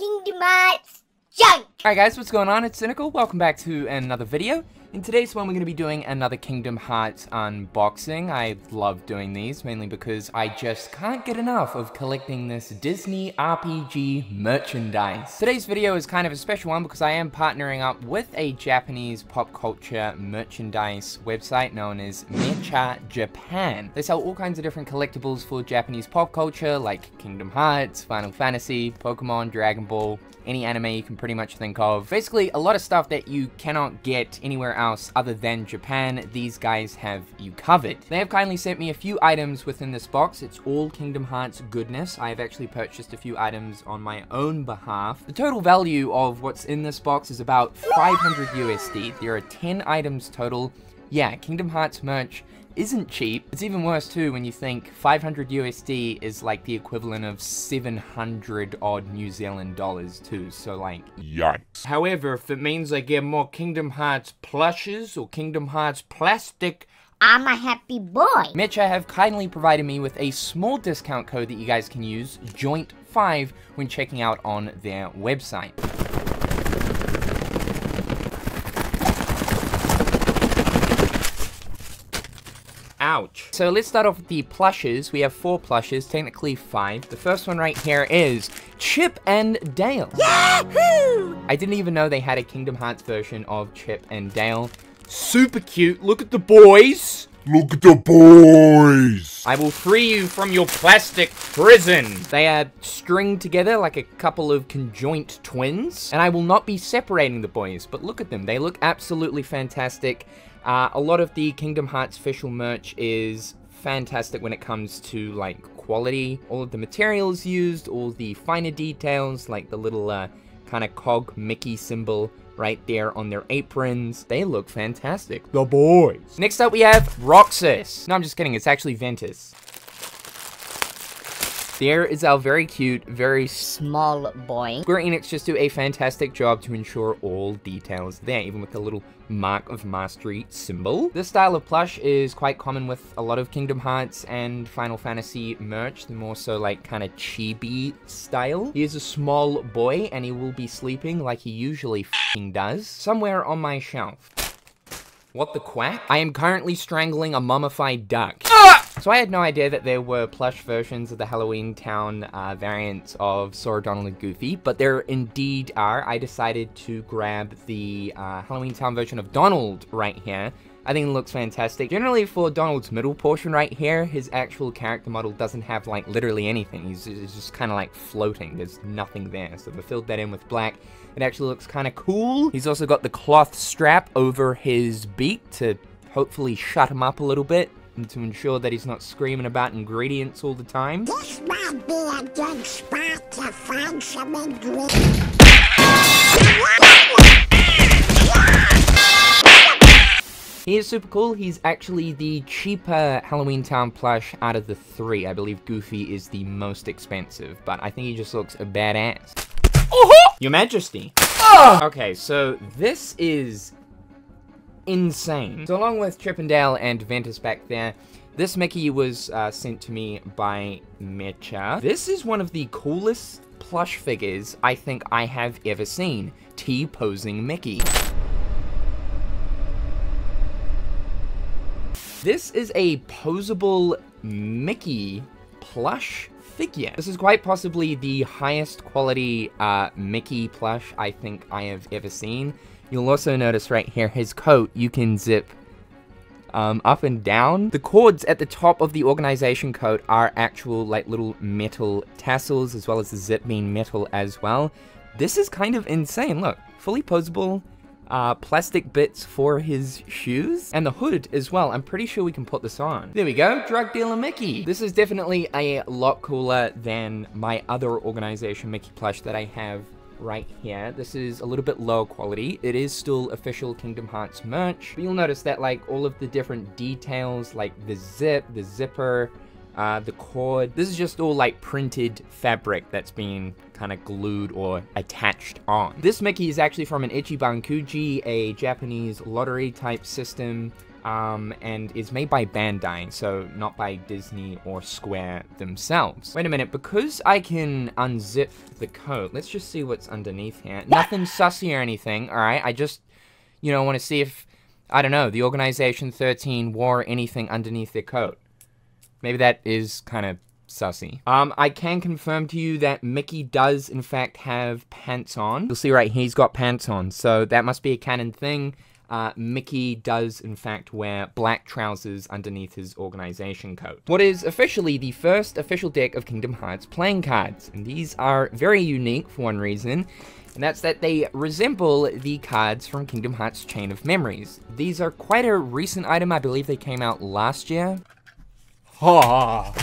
Kingdom Hearts junk! Alright guys, what's going on? It's Cynical. Welcome back to another video. In today's one, we're going to be doing another Kingdom Hearts unboxing. I love doing these, mainly because I just can't get enough of collecting this Disney RPG merchandise. Today's video is kind of a special one because I am partnering up with a Japanese pop culture merchandise website known as Meccha Japan. They sell all kinds of different collectibles for Japanese pop culture, like Kingdom Hearts, Final Fantasy, Pokemon, Dragon Ball, any anime you can pretty much think of. Basically, a lot of stuff that you cannot get anywhere else other than Japan, these guys have you covered. They have kindly sent me a few items within this box. It's all Kingdom Hearts goodness. I have actually purchased a few items on my own behalf. The total value of what's in this box is about 500 USD. There are 10 items total. Yeah, Kingdom Hearts merch isn't cheap. It's even worse too when you think 500 USD is like the equivalent of 700 odd New Zealand dollars too, so like Yikes. However, if it means I get more Kingdom Hearts plushes or Kingdom Hearts plastic, I'm a happy boy. Meccha have kindly provided me with a small discount code that you guys can use, JOINT5, when checking out on their website. Ouch. So let's start off with the plushes. We have four plushes, technically five. The first one right here is Chip and Dale. Yahoo! I didn't even know they had a Kingdom Hearts version of Chip and Dale. Super cute. Look at the boys. Look at the boys. I will free you from your plastic prison. They are stringed together like a couple of conjoint twins, and I will not be separating the boys, but look at them. They look absolutely fantastic. Uh, a lot of the Kingdom Hearts official merch is fantastic when it comes to like quality. All of the materials used, all the finer details, like the little uh, kind of cog Mickey symbol right there on their aprons. They look fantastic. The boys. Next up we have Roxas. No, I'm just kidding. It's actually Ventus. There is our very cute, very Small boy. Square Enix just do a fantastic job to ensure all details there, even with the little Mark of Mastery symbol. This style of plush is quite common with a lot of Kingdom Hearts and Final Fantasy merch, the more so like kind of chibi style. He is a small boy and he will be sleeping like he usually does, somewhere on my shelf. What the quack? I am currently strangling a mummified duck. Ah! So I had no idea that there were plush versions of the Halloween Town uh, variants of Sora, Donald, and Goofy, but there indeed are. I decided to grab the uh, Halloween Town version of Donald right here. I think it looks fantastic. Generally, for Donald's middle portion right here, his actual character model doesn't have, like, literally anything. He's, he's just kind of, like, floating. There's nothing there. So we filled that in with black. It actually looks kind of cool. He's also got the cloth strap over his beak to hopefully shut him up a little bit to ensure that he's not screaming about ingredients all the time. This might be a good spot to find some ingredients. He is super cool. He's actually the cheaper Halloween Town plush out of the three. I believe Goofy is the most expensive, but I think he just looks a badass. Oh, Your Majesty. Ah! Okay, so this is insane. So along with Chip and Dale and Ventus back there, this Mickey was uh, sent to me by Meccha. This is one of the coolest plush figures I think I have ever seen. T-posing Mickey. This is a posable Mickey plush figure. This is quite possibly the highest quality uh, Mickey plush I think I have ever seen. You'll also notice right here, his coat, you can zip um, up and down. The cords at the top of the organization coat are actual like little metal tassels as well as the zip being metal as well. This is kind of insane. Look, fully posable uh, plastic bits for his shoes and the hood as well. I'm pretty sure we can put this on. There we go, drug dealer Mickey. This is definitely a lot cooler than my other organization Mickey plush that I have right here. This is a little bit lower quality. It is still official Kingdom Hearts merch. But you'll notice that like all of the different details, like the zip, the zipper, uh, the cord. This is just all like printed fabric that's been kind of glued or attached on. This Mickey is actually from an Ichiban Kuji, a Japanese lottery type system. Um, and is made by Bandai, so not by Disney or Square themselves. Wait a minute, because I can unzip the coat, let's just see what's underneath here. Nothing sussy or anything, alright? I just, you know, want to see if, I don't know, the Organization 13 wore anything underneath their coat. Maybe that is kind of sussy. Um, I can confirm to you that Mickey does, in fact, have pants on. You'll see right here, he's got pants on, so that must be a canon thing. Uh, Mickey does, in fact, wear black trousers underneath his organization coat. What is officially the first official deck of Kingdom Hearts playing cards, and these are very unique for one reason, and that's that they resemble the cards from Kingdom Hearts Chain of Memories. These are quite a recent item, I believe they came out last year. Ha!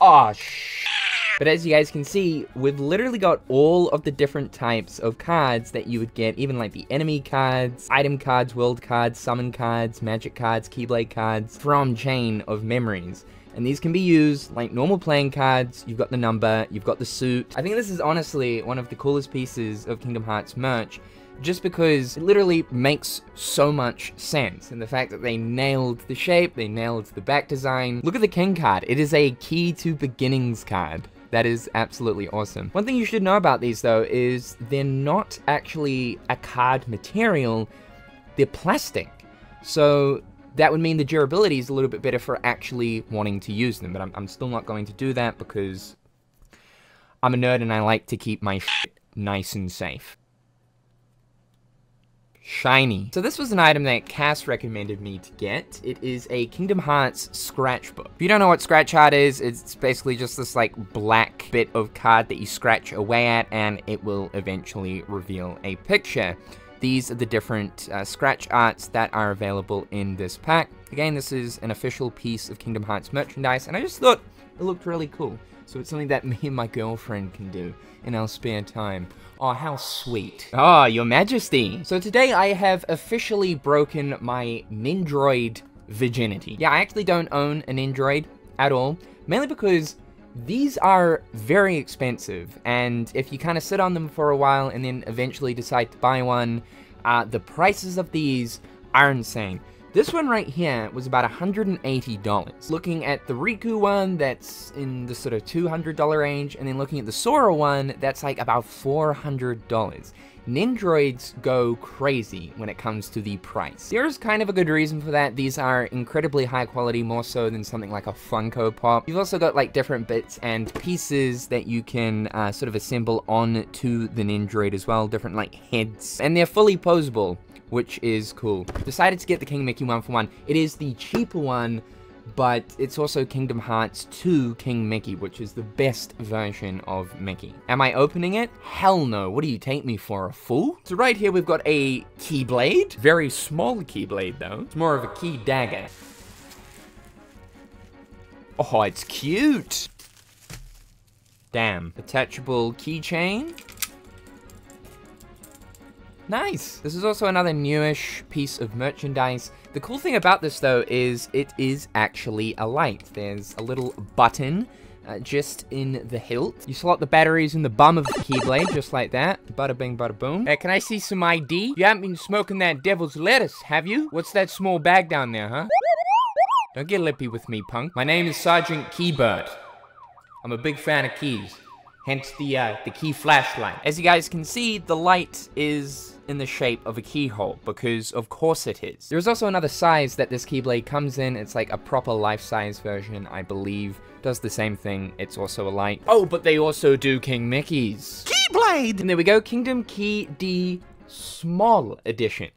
Oh, sh but as you guys can see, we've literally got all of the different types of cards that you would get, even like the enemy cards, item cards, world cards, summon cards, magic cards, keyblade cards, from Chain of Memories. And these can be used like normal playing cards, you've got the number, you've got the suit. I think this is honestly one of the coolest pieces of Kingdom Hearts merch, just because it literally makes so much sense. And the fact that they nailed the shape, they nailed the back design. Look at the King card, it is a key to beginnings card. That is absolutely awesome. One thing you should know about these though is they're not actually a card material, they're plastic. So that would mean the durability is a little bit better for actually wanting to use them, but I'm, I'm still not going to do that because I'm a nerd and I like to keep my shit nice and safe shiny. So this was an item that Cass recommended me to get. It is a Kingdom Hearts scratchbook. If you don't know what scratch art is, it's basically just this like black bit of card that you scratch away at and it will eventually reveal a picture. These are the different uh, scratch arts that are available in this pack. Again, this is an official piece of Kingdom Hearts merchandise and I just thought it looked really cool. So it's something that me and my girlfriend can do in our spare time. Oh, how sweet. Ah, oh, your majesty. So today I have officially broken my Nendroid virginity. Yeah, I actually don't own a Nendroid at all, mainly because these are very expensive, and if you kind of sit on them for a while and then eventually decide to buy one, uh, the prices of these are insane. This one right here was about $180. Looking at the Riku one, that's in the sort of $200 range, and then looking at the Sora one, that's like about $400. Nendroids go crazy when it comes to the price. There's kind of a good reason for that. These are incredibly high quality, more so than something like a Funko Pop. You've also got like different bits and pieces that you can uh, sort of assemble onto the Nendroid as well, different like heads, and they're fully posable which is cool. Decided to get the King Mickey one for one. It is the cheaper one, but it's also Kingdom Hearts 2 King Mickey, which is the best version of Mickey. Am I opening it? Hell no. What do you take me for, a fool? So right here we've got a Keyblade. Very small Keyblade though. It's more of a key dagger. Oh, it's cute. Damn. Attachable keychain. Nice! This is also another newish piece of merchandise. The cool thing about this though is it is actually a light. There's a little button uh, just in the hilt. You slot the batteries in the bum of the Keyblade, just like that. Bada bing, bada boom. Hey, can I see some ID? You haven't been smoking that devil's lettuce, have you? What's that small bag down there, huh? Don't get lippy with me, punk. My name is Sergeant Keybird. I'm a big fan of keys. Hence the, uh, the key flashlight. As you guys can see, the light is in the shape of a keyhole, because of course it is. There's also another size that this Keyblade comes in, it's like a proper life-size version, I believe. Does the same thing, it's also a light. Oh, but they also do King Mickey's. Keyblade! And there we go, Kingdom Key D Small Edition.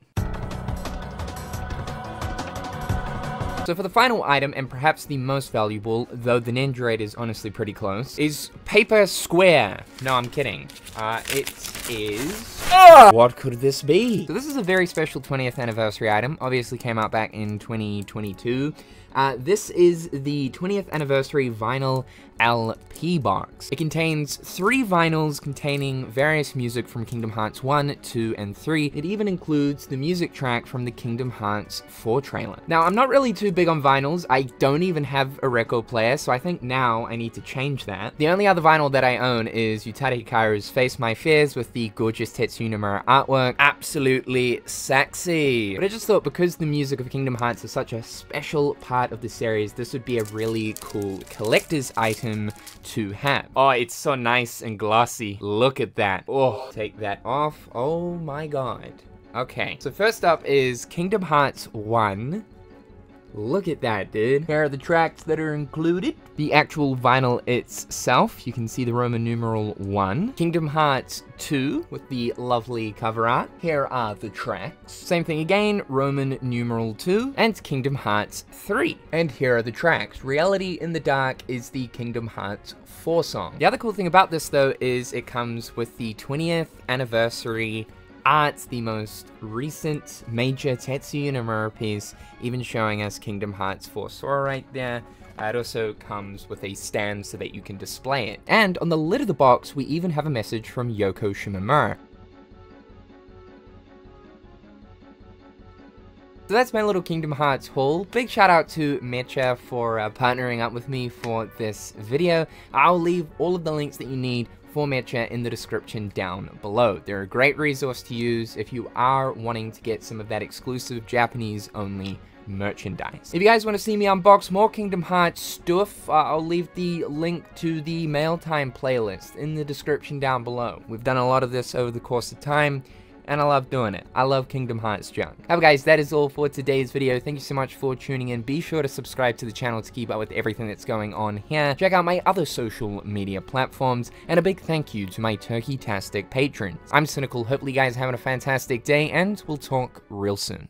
So for the final item, and perhaps the most valuable, though the Nendroid is honestly pretty close, is Paper Square. No, I'm kidding. Uh, it is... Uh, what could this be? So this is a very special 20th anniversary item. Obviously came out back in 2022. Uh, this is the 20th anniversary vinyl LP box. It contains three vinyls containing various music from Kingdom Hearts 1, 2, and 3. It even includes the music track from the Kingdom Hearts 4 trailer. Now, I'm not really too big on vinyls. I don't even have a record player, so I think now I need to change that. The only other vinyl that I own is Utada Hikaru's Face My Fears with the gorgeous Tetsuya Artwork. Absolutely sexy. But I just thought because the music of Kingdom Hearts is such a special part of the series, this would be a really cool collector's item to have. Oh, it's so nice and glossy. Look at that. Oh, take that off. Oh my god. Okay, so first up is Kingdom Hearts 1. Look at that, dude. Here are the tracks that are included. The actual vinyl itself, you can see the Roman numeral 1. Kingdom Hearts 2 with the lovely cover art. Here are the tracks. Same thing again, Roman numeral 2 and Kingdom Hearts 3. And here are the tracks. Reality in the Dark is the Kingdom Hearts 4 song. The other cool thing about this though is it comes with the 20th anniversary Art's the most recent major Tetsuya Nomura piece, even showing us Kingdom Hearts 4 Sora right there. Uh, it also comes with a stand so that you can display it. And on the lid of the box, we even have a message from Yoko Shimomura. So that's my little Kingdom Hearts haul. Big shout out to Meccha for uh, partnering up with me for this video. I'll leave all of the links that you need for Meccha in the description down below. They're a great resource to use if you are wanting to get some of that exclusive Japanese only merchandise. If you guys want to see me unbox more Kingdom Hearts stuff, uh, I'll leave the link to the Mail Time playlist in the description down below. We've done a lot of this over the course of time and I love doing it. I love Kingdom Hearts junk. However guys, that is all for today's video. Thank you so much for tuning in. Be sure to subscribe to the channel to keep up with everything that's going on here. Check out my other social media platforms, and a big thank you to my Turkey-tastic patrons. I'm Cynical, hopefully you guys are having a fantastic day, and we'll talk real soon.